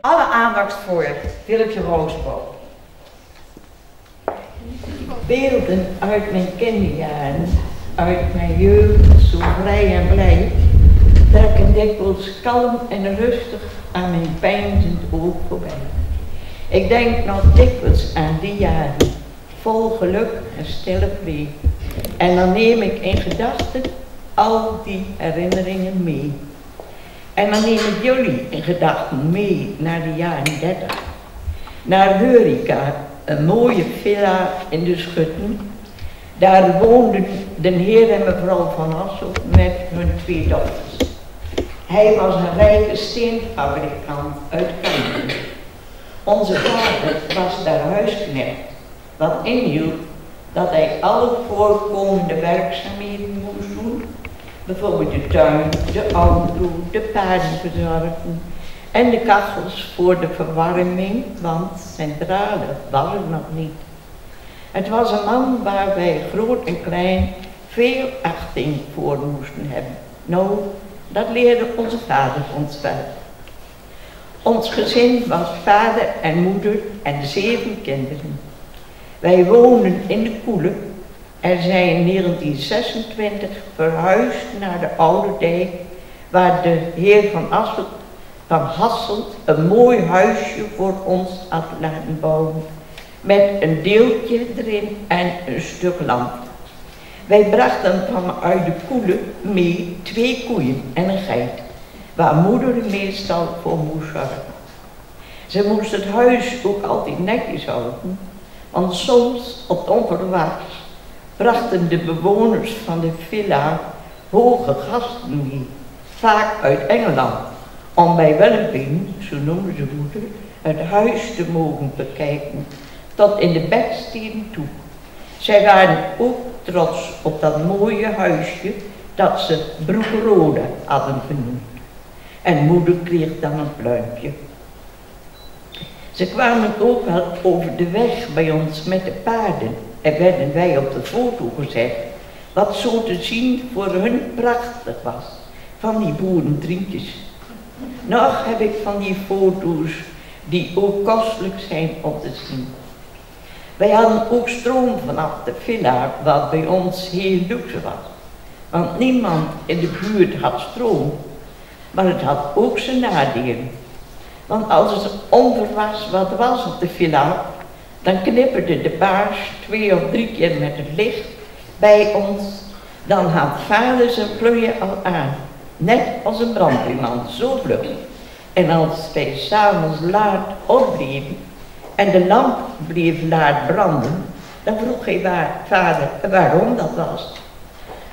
Alle aandacht voor Philipje Roosboom. Beelden uit mijn kinderjaren, uit mijn jeugd, zo vrij en blij, trekken dikwijls kalm en rustig aan mijn pijnzend oog voorbij. Ik denk nog dikwijls aan die jaren, vol geluk en stille vrede. En dan neem ik in gedachten al die herinneringen mee. En dan neem ik jullie in gedachten mee naar de jaren 30. Naar Heurika, een mooie villa in de Schutten. Daar woonden de heer en mevrouw van Assel met hun twee dochters. Hij was een rijke steenfabrikant uit Kampen. Onze vader was daar huisknecht, wat inhield dat hij alle voorkomende werkzaamheden moest doen bijvoorbeeld de tuin, de auto, de paarden verzorgen en de kachels voor de verwarming, want centrale was het nog niet. Het was een man waar wij groot en klein veel achting voor moesten hebben. Nou, dat leerde onze vader ons wel. Ons gezin was vader en moeder en zeven kinderen. Wij woonden in de koele er zijn in 1926 verhuisd naar de Oude Dijk, waar de heer van Asselt van Hasselt een mooi huisje voor ons had laten bouwen, met een deeltje erin en een stuk land. Wij brachten vanuit de koele mee twee koeien en een geit, waar moeder meestal voor moest zorgen. Ze moest het huis ook altijd netjes houden, want soms op onverwachts brachten de bewoners van de villa hoge gasten mee, vaak uit Engeland, om bij Wellington, zo noemde ze moeder, het huis te mogen bekijken, tot in de bedsteden toe. Zij waren ook trots op dat mooie huisje dat ze Broekrode hadden genoemd. En moeder kreeg dan een pluimpje. Ze kwamen ook wel over de weg bij ons met de paarden en werden wij op de foto gezet, wat zo te zien voor hun prachtig was, van die boerentrientjes. Nog heb ik van die foto's die ook kostelijk zijn om te zien. Wij hadden ook stroom vanaf de villa, wat bij ons heel luxe was. Want niemand in de buurt had stroom. Maar het had ook zijn nadelen. Want als het onverwachts wat was op de villa, dan knipperde de baars twee of drie keer met het licht bij ons. Dan had vader zijn plooien al aan. Net als een brandweerman, zo vlug. En als wij s'avonds laat opbleven en de lamp bleef laat branden, dan vroeg hij waar, vader waarom dat was.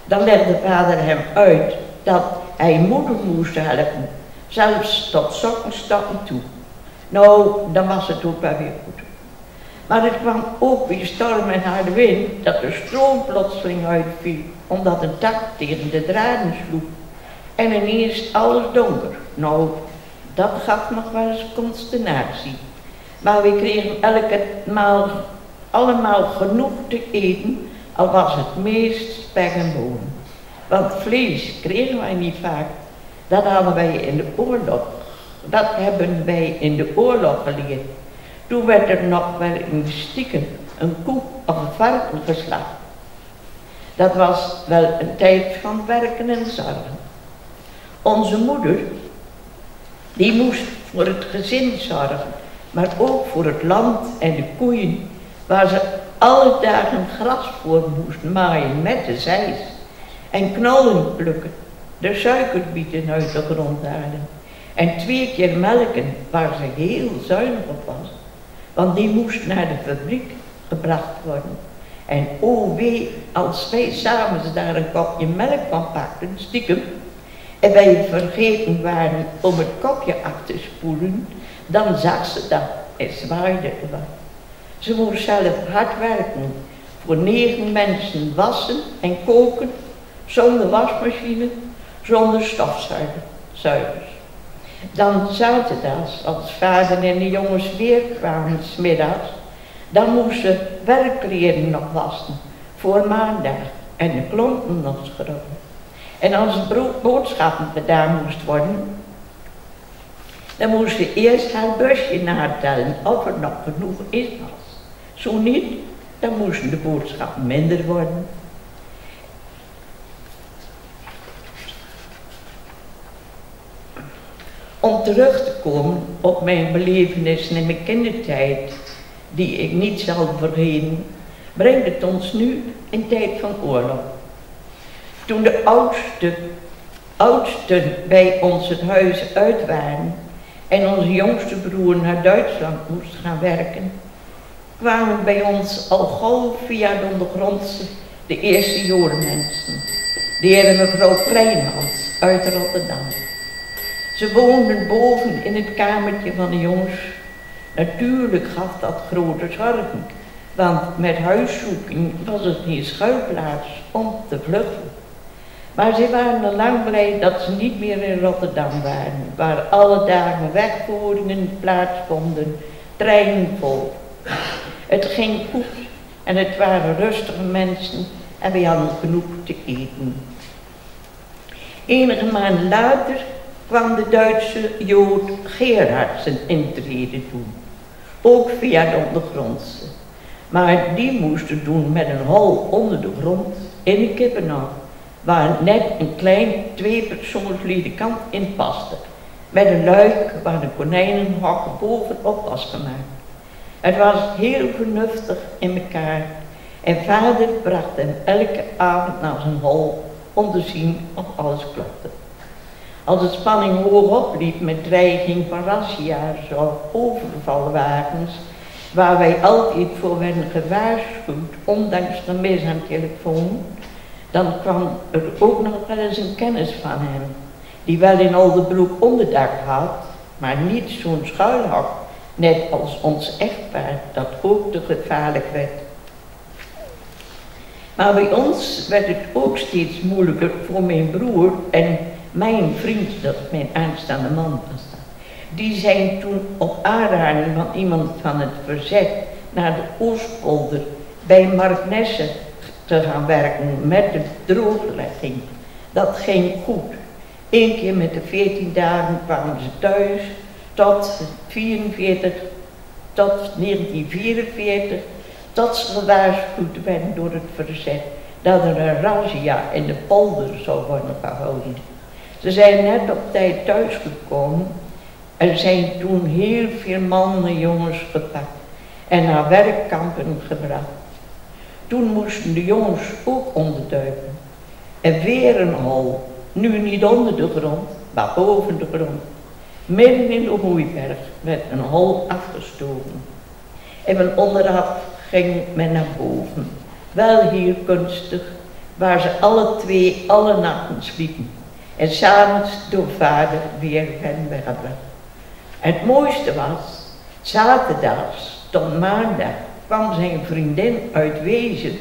Dan legde vader hem uit dat hij moeder moest helpen, zelfs tot sokkenstappen toe. Nou, dan was het ook wel weer goed. Maar het kwam ook weer storm en harde wind dat de stroom plotseling uitviel, omdat een tak tegen de draden sloeg. En ineens alles donker. Nou, dat gaf nog wel eens consternatie. Maar we kregen elke maal allemaal genoeg te eten, al was het meest spek en. Want vlees kregen wij niet vaak. Dat hadden wij in de oorlog. Dat hebben wij in de oorlog geleerd. Toen werd er nog wel de stiekem een koe of een varken geslacht. Dat was wel een tijd van werken en zorgen. Onze moeder, die moest voor het gezin zorgen, maar ook voor het land en de koeien, waar ze alle dagen gras voor moest maaien met de zeis en knollen plukken, de suikerbieten uit de grond halen en twee keer melken waar ze heel zuinig op was want die moest naar de fabriek gebracht worden. En oh wee, als wij samen daar een kopje melk van pakten, stiekem, en wij vergeten waren om het kopje af te spoelen, dan zag ze dat en wat. Ze moest zelf hard werken voor negen mensen wassen en koken, zonder wasmachine, zonder stofzuigers. Dan zaterdags, als vader en de jongens weer kwamen smiddags, dan moesten werkkleren nog wassen voor maandag en de klompen nog schroeven. En als boodschappen gedaan moest worden, dan moest ze eerst haar busje natellen of er nog genoeg is was. Zo niet, dan moesten de boodschappen minder worden. Om terug te komen op mijn belevenissen in mijn kindertijd, die ik niet zal vergeten, brengt het ons nu in tijd van oorlog. Toen de oudste, oudsten bij ons het huis uit waren en onze jongste broer naar Duitsland moest gaan werken, kwamen bij ons al gauw via de ondergrondse de eerste jodenmensen, de heer mevrouw Kleinhans uit Rotterdam. Ze woonden boven in het kamertje van de jongens. Natuurlijk gaf dat grote zorgen, want met huiszoeking was het niet schuilplaats om te vluchten. Maar ze waren al lang blij dat ze niet meer in Rotterdam waren, waar alle dagen wegvoeringen plaatsvonden, treinen vol. Het ging goed en het waren rustige mensen en we hadden genoeg te eten. Enige maanden later kwam de Duitse Jood Gerhard zijn intrede doen. Ook via de ondergrondse. Maar die moesten doen met een hol onder de grond in de kippenhal. Waar net een klein tweepersoons ledekant in paste. Met een luik waar de konijnenhok bovenop was gemaakt. Het was heel vernuftig in elkaar. En vader bracht hem elke avond naar zijn hol om te zien of alles klopte. Als de spanning hoog opliep met dreiging van razzia's of overvalwagens, waar wij altijd voor werden gewaarschuwd, ondanks de mis aan telefoon, dan kwam er ook nog wel eens een kennis van hem, die wel in Oldenbroek onderdak had, maar niet zo'n schuilhok, net als ons echtpaar, dat ook te gevaarlijk werd. Maar bij ons werd het ook steeds moeilijker voor mijn broer en mijn vriend, dat mijn aanstaande man was, die zijn toen op aanraden van iemand van het verzet naar de Oostpolder bij Mark Nesse te gaan werken met de drooglegging. Dat ging goed. Eén keer met de 14 dagen kwamen ze thuis tot 44, tot 1944, tot ze gewaarschuwd werden door het verzet dat er een razzia in de polder zou worden gehouden. Ze zijn net op tijd thuisgekomen. Er zijn toen heel veel mannen jongens gepakt en naar werkkampen gebracht. Toen moesten de jongens ook onderduiken. En weer een hol, nu niet onder de grond, maar boven de grond. Midden in de Hoeiberg werd een hol afgestoken. En van onderaf ging men naar boven. Wel hier kunstig, waar ze alle twee alle nachten sliepen en s'avonds door vader weer hen weggebracht. Het mooiste was, zaterdags tot maandag kwam zijn vriendin uit Wezen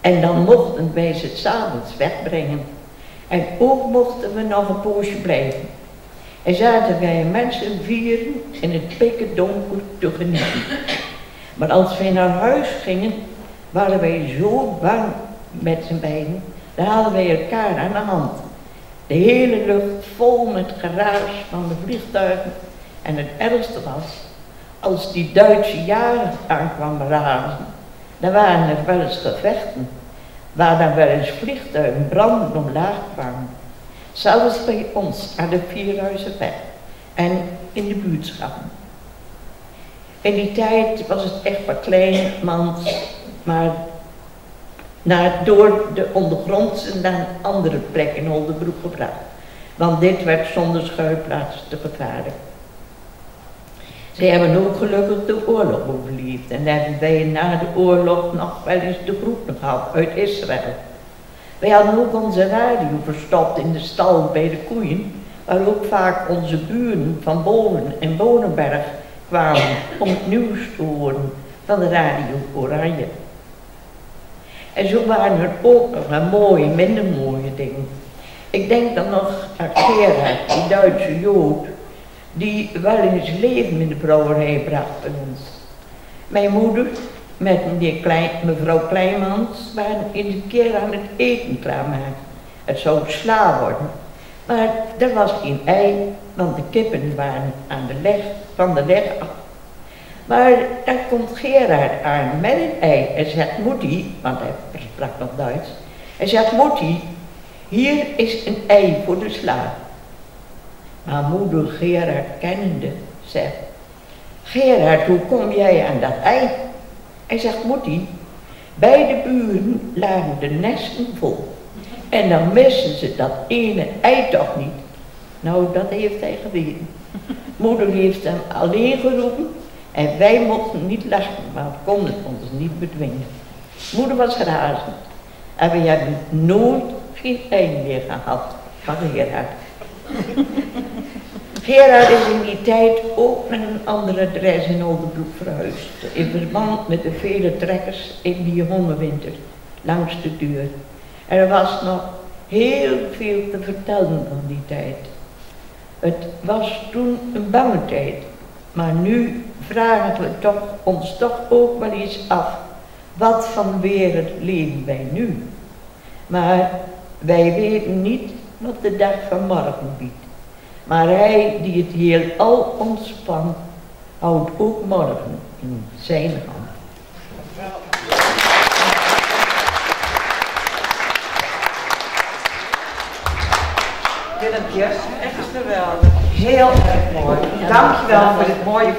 en dan mochten wij ze s'avonds wegbrengen. En ook mochten we nog een poosje blijven. En zaten wij mensen vieren in het pikken donker te genieten. Maar als wij naar huis gingen, waren wij zo bang met z'n beiden daar hadden wij elkaar aan de hand. De hele lucht vol met geraas van de vliegtuigen. En het ergste was, als die Duitse jaren aankwamen razen, dan waren er wel eens gevechten, waar dan wel eens vliegtuigen branden omlaag kwamen. Zelfs bij ons aan de Vierhuizenweg en in de buurtschappen. In die tijd was het echt maar klein, mans, maar naar, door de ondergrondse naar andere plekken in Oldenbroek gebracht. Want dit werd zonder schuilplaats te gevaarlijk. Ze hebben ook gelukkig de oorlog overleefd en hebben wij na de oorlog nog wel eens de groeten gehad uit Israël. Wij hadden ook onze radio verstopt in de stal bij de koeien, waar ook vaak onze buren van Boven en Bonenberg kwamen om het nieuws te horen van de radio Oranje. En zo waren er ook nog een mooie, minder mooie dingen. Ik denk dan nog aan die Duitse Jood, die wel eens leven in de brouwerij bracht bij ons. Mijn moeder met mevrouw Kleinmans waren een keer aan het eten klaarmaken. Het zou sla worden. Maar er was geen ei, want de kippen waren aan de leg, van de leg af. Maar dan komt Gerard aan met een ei en zegt, Moetie, want hij sprak nog Duits. Hij zegt, Moetie, hier is een ei voor de sla. Maar moeder Gerard kennende zegt, Gerard, hoe kom jij aan dat ei? Hij zegt, Moetie, beide buren lagen de nesten vol. En dan missen ze dat ene ei toch niet. Nou, dat heeft hij geweten. Moeder heeft hem alleen geroepen en wij mochten niet lachen, maar we konden ons niet bedwingen. Moeder was razend en we hebben nooit geen ei meer gehad van Gerard. Gerard is in die tijd ook naar een andere adres in Overbroek verhuisd. In verband met de vele trekkers in die hondenwinter langs de deur. Er was nog heel veel te vertellen van die tijd. Het was toen een bange tijd, maar nu vragen we toch, ons toch ook wel eens af, wat van wereld leven wij nu? Maar wij weten niet wat de dag van morgen biedt. Maar hij die het heel al ontspant, houdt ook morgen in zijn hand. Willem, echt geweldig. Heel erg mooi. Dankjewel voor dit mooie.